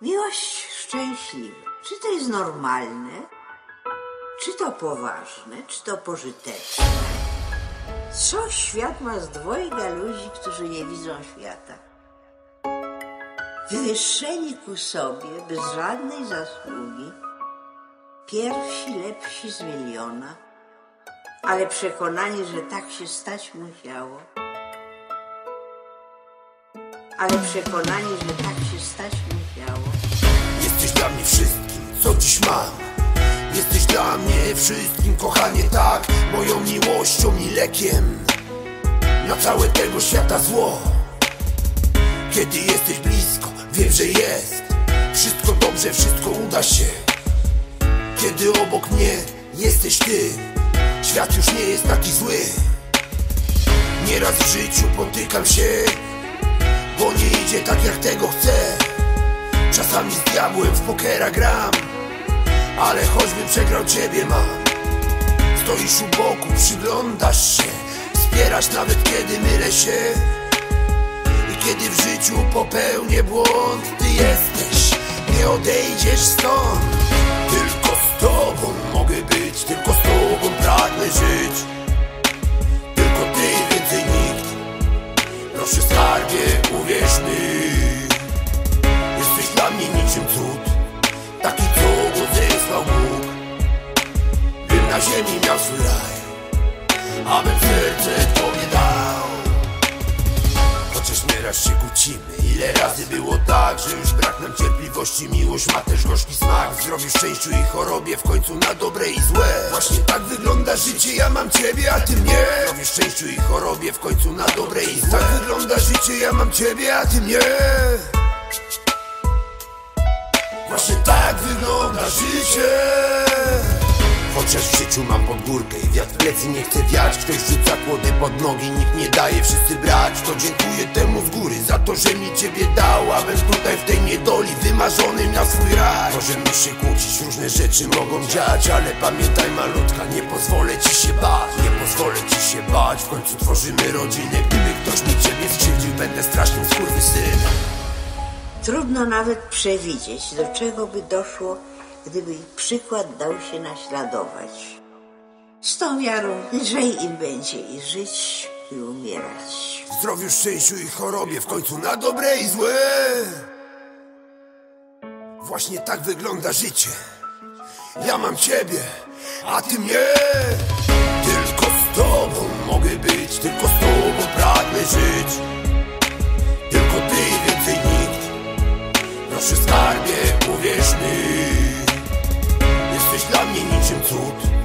Miłość szczęśliwa. Czy to jest normalne? Czy to poważne? Czy to pożyteczne? Co świat ma z dwojga ludzi, którzy nie widzą świata? Wywyższeni ku sobie bez żadnej zasługi, pierwsi lepsi z miliona, ale przekonani, że tak się stać musiało. Ale przekonani, że tak się stać dla mnie wszystkim, co dziś mam. Jesteś dla mnie wszystkim, kochanie, tak. Moją miłością i lekiem Na całe tego świata zło. Kiedy jesteś blisko, wiem, że jest. Wszystko dobrze, wszystko uda się. Kiedy obok mnie jesteś ty Świat już nie jest taki zły. Nieraz w życiu potykam się Bo nie idzie tak jak tego chcę Czasami z diabłem w pokera gram Ale choćbym przegrał ciebie mam. Stoisz u boku, przyglądasz się Wspierasz nawet kiedy mylę się. I kiedy w życiu popełnię błąd Ty jesteś, nie odejdziesz stąd. Tylko z tobą mogę być Tylko z tobą pragnę żyć. Tylko ty, więcej nikt. Proszę skarbie, uwierz mi mnie niczym cud. Taki, co go zesłał Bóg. Bym na ziemi miał swój raj Abym serce tobie dał. Chociaż nieraz się kłócimy Ile razy było tak, że już brak nam cierpliwości Miłość ma też gorzki smak. W zdrowiu, szczęściu i chorobie W końcu na dobre i złe. Właśnie tak wygląda życie Ja mam ciebie, a ty mnie. W zdrowiu, szczęściu i chorobie W końcu na dobre i złe. Tak wygląda życie Ja mam ciebie, a ty mnie wygląda życie Chociaż w życiu mam pod górkę i wiatr w plecy nie chce wiać. Ktoś rzuca kłody pod nogi, nikt nie daje wszyscy brać. To dziękuję temu z góry za to, że mi ciebie dał. Abym tutaj w tej niedoli wymarzony miał swój raj. Możemy się kłócić, różne rzeczy mogą dziać Ale pamiętaj malutka, nie pozwolę ci się bać. Nie pozwolę ci się bać, w końcu tworzymy rodzinę. Gdyby ktoś mi ciebie skrzywdził, będę strasznym skurwysynem. Trudno nawet przewidzieć, do czego by doszło, gdyby ich przykład dał się naśladować. Z tą wiarą, że im będzie i żyć, i umierać. W zdrowiu, szczęściu i chorobie, w końcu na dobre i złe. Właśnie tak wygląda życie. Ja mam ciebie, a ty mnie. Tylko z tobą mogę być, tylko z tobą pragnę żyć. Tylko ty, więcej nikt. Proszę skarbie, uwierz mi. Dla mnie niczym cud.